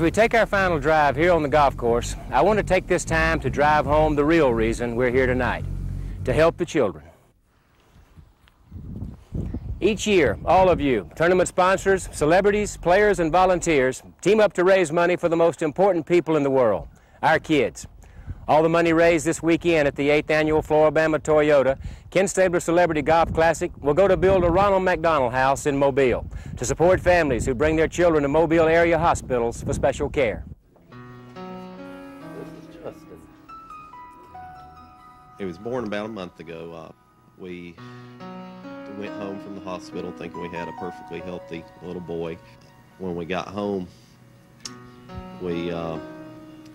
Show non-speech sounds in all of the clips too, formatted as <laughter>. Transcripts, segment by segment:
As we take our final drive here on the golf course, I want to take this time to drive home the real reason we're here tonight, to help the children. Each year, all of you, tournament sponsors, celebrities, players, and volunteers, team up to raise money for the most important people in the world, our kids. All the money raised this weekend at the 8th Annual Flora-Bama Toyota Ken Stabler Celebrity Golf Classic will go to build a Ronald McDonald House in Mobile to support families who bring their children to Mobile area hospitals for special care. This is Justin. He was born about a month ago. Uh, we went home from the hospital thinking we had a perfectly healthy little boy. When we got home, we uh,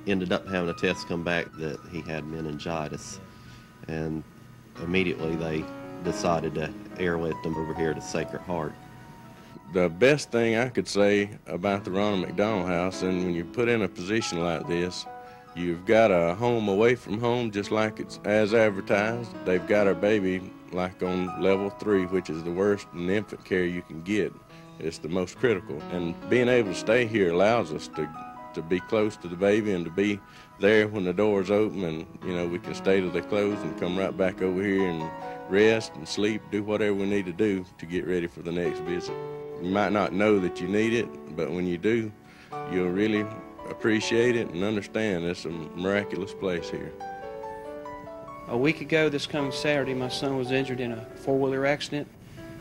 ended up having a test come back that he had meningitis. And immediately they decided to airlift him over here to Sacred Heart. The best thing I could say about the Ronald McDonald House, and when you put in a position like this, you've got a home away from home just like it's as advertised. They've got our baby like on level three, which is the worst in infant care you can get. It's the most critical. And being able to stay here allows us to to be close to the baby and to be there when the doors open and you know we can stay till they close and come right back over here and rest and sleep do whatever we need to do to get ready for the next visit. You might not know that you need it but when you do you'll really appreciate it and understand it's a miraculous place here. A week ago this coming saturday my son was injured in a four-wheeler accident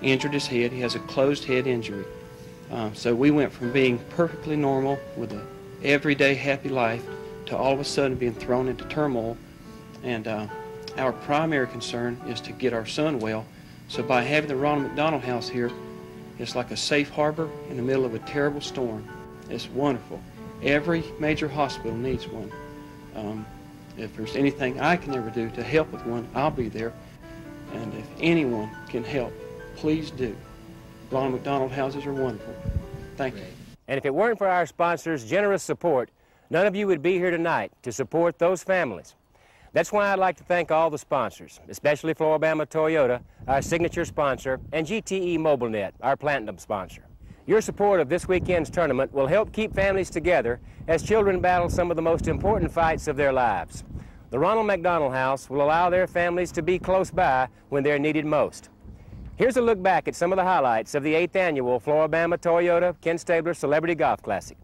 he injured his head. He has a closed head injury. Um, so we went from being perfectly normal with a everyday happy life to all of a sudden being thrown into turmoil. And uh, our primary concern is to get our son well. So by having the Ronald McDonald House here, it's like a safe harbor in the middle of a terrible storm. It's wonderful. Every major hospital needs one. Um, if there's anything I can ever do to help with one, I'll be there. And if anyone can help, please do. Ronald McDonald houses are wonderful. Thank you. And if it weren't for our sponsors' generous support, none of you would be here tonight to support those families. That's why I'd like to thank all the sponsors, especially Flora-Bama Toyota, our signature sponsor, and GTE Mobilnet, our platinum sponsor. Your support of this weekend's tournament will help keep families together as children battle some of the most important fights of their lives. The Ronald McDonald House will allow their families to be close by when they're needed most. Here's a look back at some of the highlights of the 8th annual Flora-Bama Toyota Ken Stabler Celebrity Golf Classic.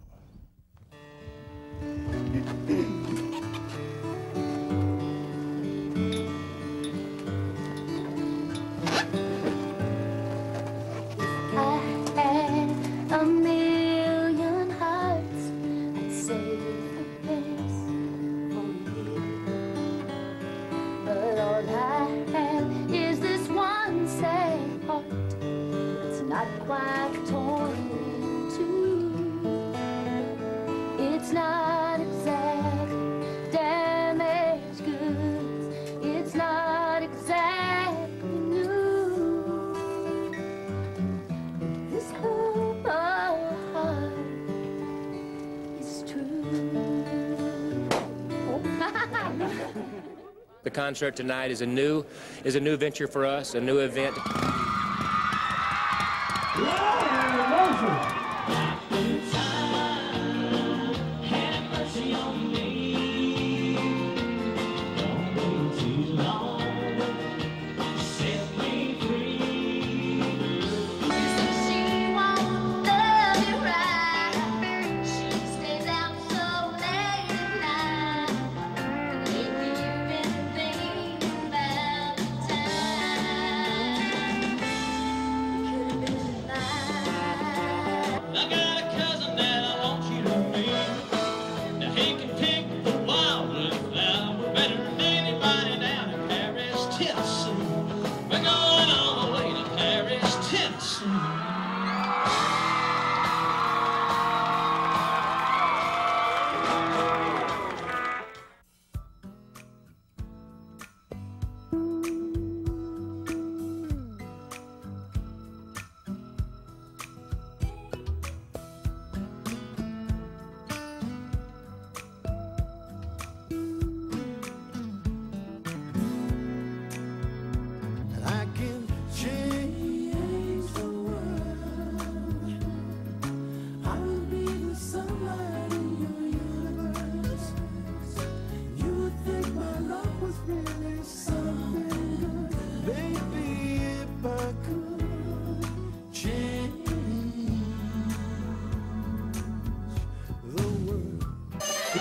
The concert tonight is a new is a new venture for us, a new event.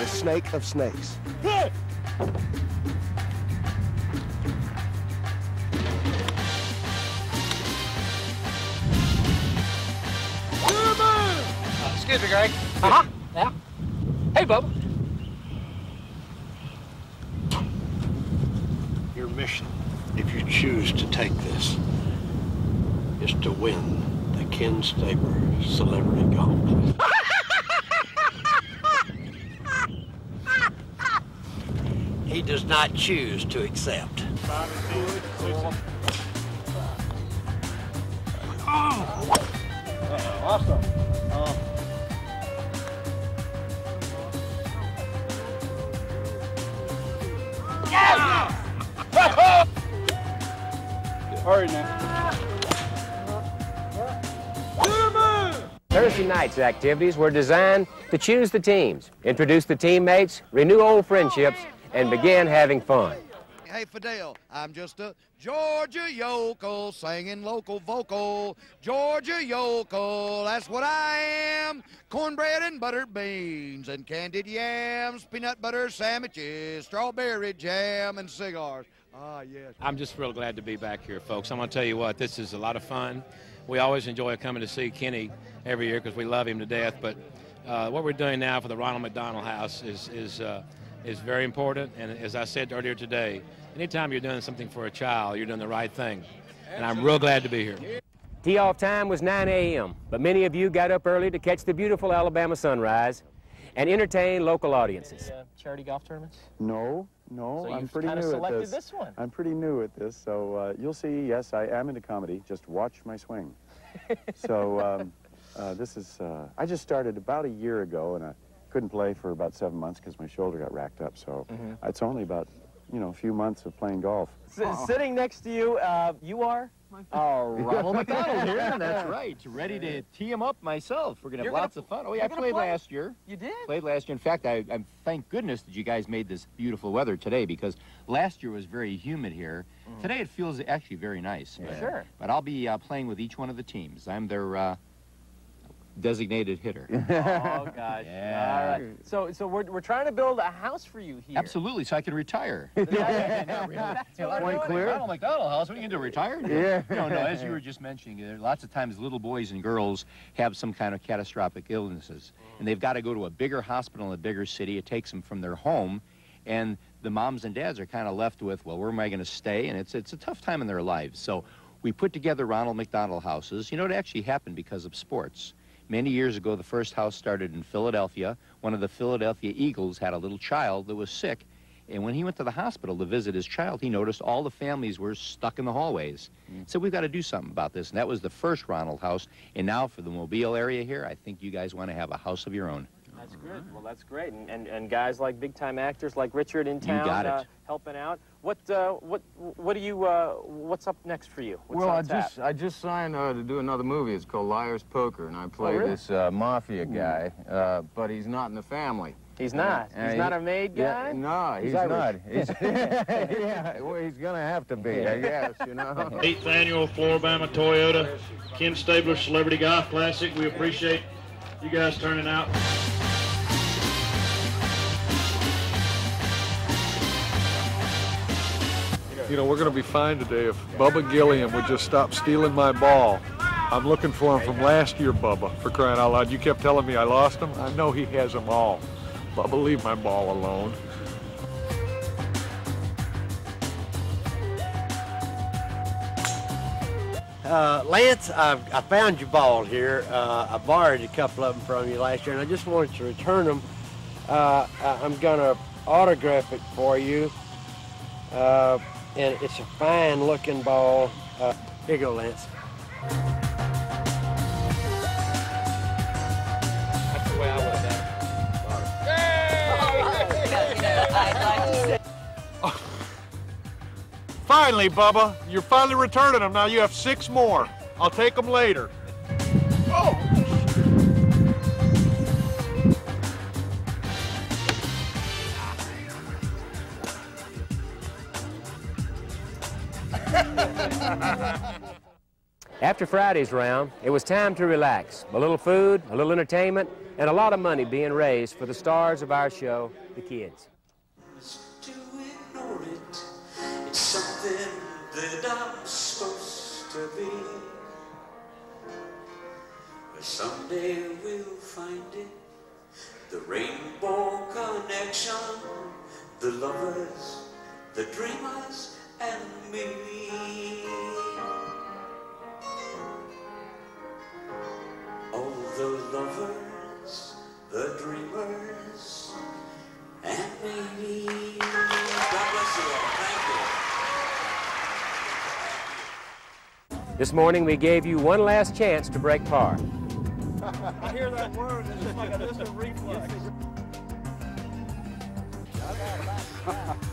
It a snake of snakes. Excuse me, Greg. Uh-huh. Yeah. Hey, Bubba. Your mission, if you choose to take this, is to win the Ken Stabler Celebrity Golf. <laughs> he does not choose to accept. Awesome. Hurry now. Thursday night's activities were designed to choose the teams, introduce the teammates, renew old friendships, and began having fun. Hey Fidel, I'm just a Georgia yokel singing local vocal. Georgia yokel, that's what I am. Cornbread and buttered beans and candied yams, peanut butter sandwiches, strawberry jam and cigars. Ah, yes. I'm just real glad to be back here, folks. I'm going to tell you what, this is a lot of fun. We always enjoy coming to see Kenny every year because we love him to death. But uh, what we're doing now for the Ronald McDonald House is, is, uh, is very important. And as I said earlier today, anytime you're doing something for a child, you're doing the right thing. And I'm real glad to be here. Tee off time was 9 a.m., but many of you got up early to catch the beautiful Alabama sunrise and entertain local audiences. Uh, charity golf tournaments? No, no, So I'm pretty kinda new at selected this. this one. I'm pretty new at this, so uh, you'll see. Yes, I am into comedy. Just watch my swing. <laughs> so um, uh, this is. Uh, I just started about a year ago, and I couldn't play for about seven months because my shoulder got racked up. So Mm-hmm. it's only about, you know, a few months of playing golf. S- sitting next to you, uh, you are? Oh, Ronald <laughs> McDonald here. That's <laughs> right. Ready to tee him up myself. We're gonna You're have gonna lots of fun. Oh yeah, I played play? last year. You did? Played last year. In fact, I, I thank goodness that you guys made this beautiful weather today because last year was very humid here. Today it feels actually very nice. But, Sure. But I'll be uh, playing with each one of the teams. I'm their uh, designated hitter. <laughs> Oh, gosh. Yeah. All right. So, so we're, we're trying to build a house for you here. Absolutely, so I can retire. <laughs> <laughs> That's what we're doing. Ronald McDonald House. What are you going to do? Retire? Yeah. No, no. As you were just mentioning, uh, lots of times little boys and girls have some kind of catastrophic illnesses, and they've got to go to a bigger hospital in a bigger city. It takes them from their home, and the moms and dads are kind of left with, well, where am I going to stay? And it's it's a tough time in their lives. So we put together Ronald McDonald houses. You know, it actually happened because of sports. Many years ago, the first house started in Philadelphia. One of the Philadelphia Eagles had a little child that was sick, and when he went to the hospital to visit his child, he noticed all the families were stuck in the hallways. Mm. So we've got to do something about this. And that was the first Ronald house. And now for the Mobile area here, I think you guys want to have a house of your own. That's good. Well, that's great. And, and, and guys like big time actors like Richard in town got it. Uh, helping out. What uh, what what do you uh, what's up next for you? What's well, I tap? just I just signed uh, to do another movie. It's called Liar's Poker, and I play really? this uh, mafia guy, uh, but he's not in the family. He's not. Uh, He's not a made yeah, guy. no, he's, He's not. He's, <laughs> <laughs> yeah, well, he's gonna have to be, I guess, you know. <laughs> Eighth annual Flora-Bama Toyota Ken Stabler Celebrity Golf Classic. We appreciate you guys turning out. You know, we're going to be fine today if Bubba Gilliam would just stop stealing my ball. I'm looking for him from last year, Bubba, for crying out loud. You kept telling me I lost him. I know he has them all. Bubba, leave my ball alone. Uh, Lance, I've, I found your ball here. Uh, I borrowed a couple of them from you last year, and I just wanted to return them. Uh, I'm going to autograph it for you. And it's a fine looking ball. Uh, here you go, Lance. That's the way I would have Finally, Bubba, you're finally returning them. Now you have six more. I'll take them later. <laughs> After Friday's round, it was time to relax. A little food, a little entertainment, and a lot of money being raised for the stars of our show, the kids. Someday we'll find it The rainbow connection The lovers This morning we gave you one last chance to break par. <laughs> I hear that word, it's just like a distant reflex. <laughs>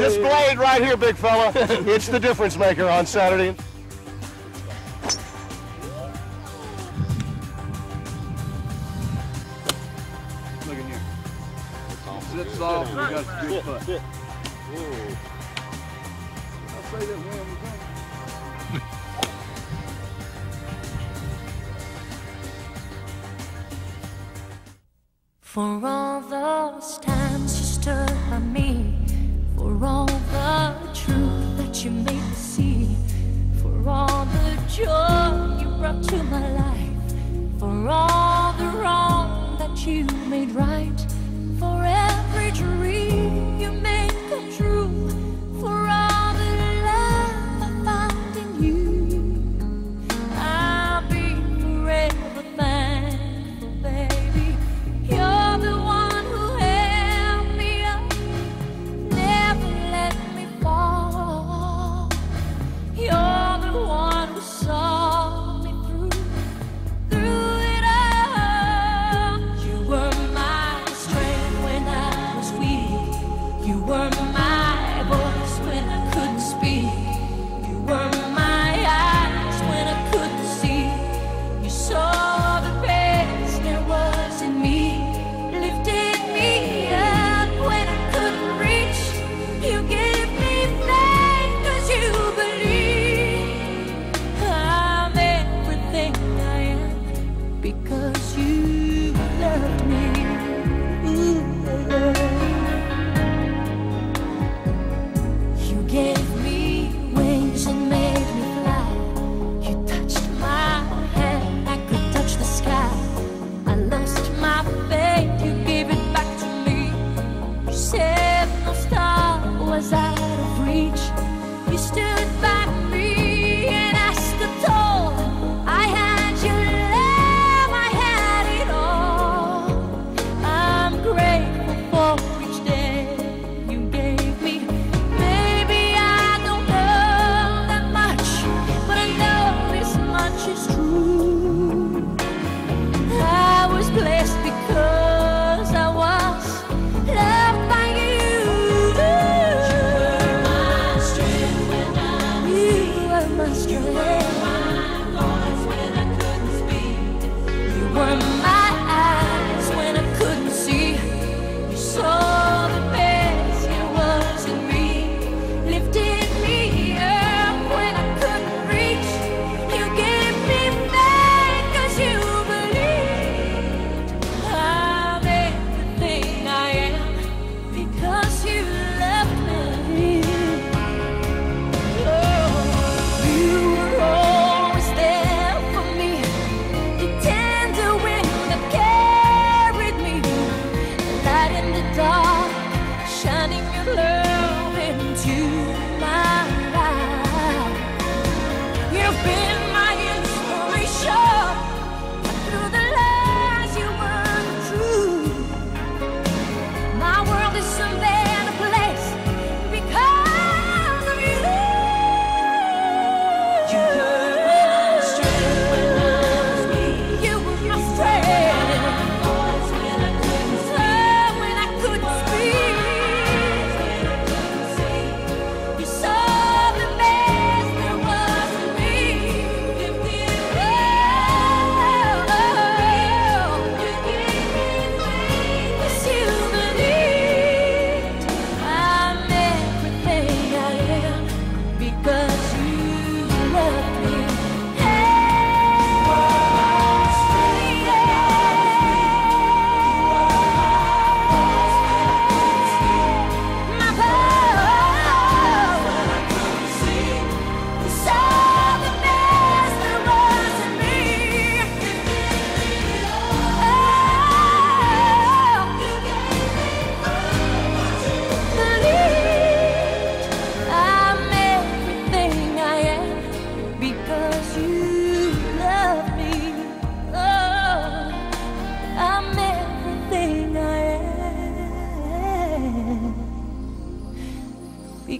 This blade right here, big fella, it's the difference maker on Saturday. You got good Whoa. I say that one time. For all those times you stood by me, for all the truth that you made me see, for all the joy you brought to my life, for all the wrong that you made right surgery.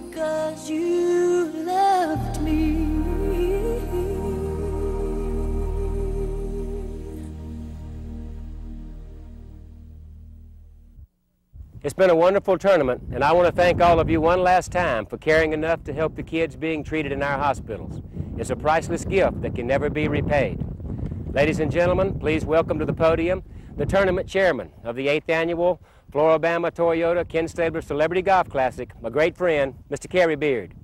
because you loved me. It's been a wonderful tournament, and I want to thank all of you one last time for caring enough to help the kids being treated in our hospitals. It's a priceless gift that can never be repaid. Ladies and gentlemen, please welcome to the podium the tournament chairman of the 8th Annual Flora-Bama Toyota Ken Stabler Celebrity Golf Classic, my great friend, Mr. Kerry Beard.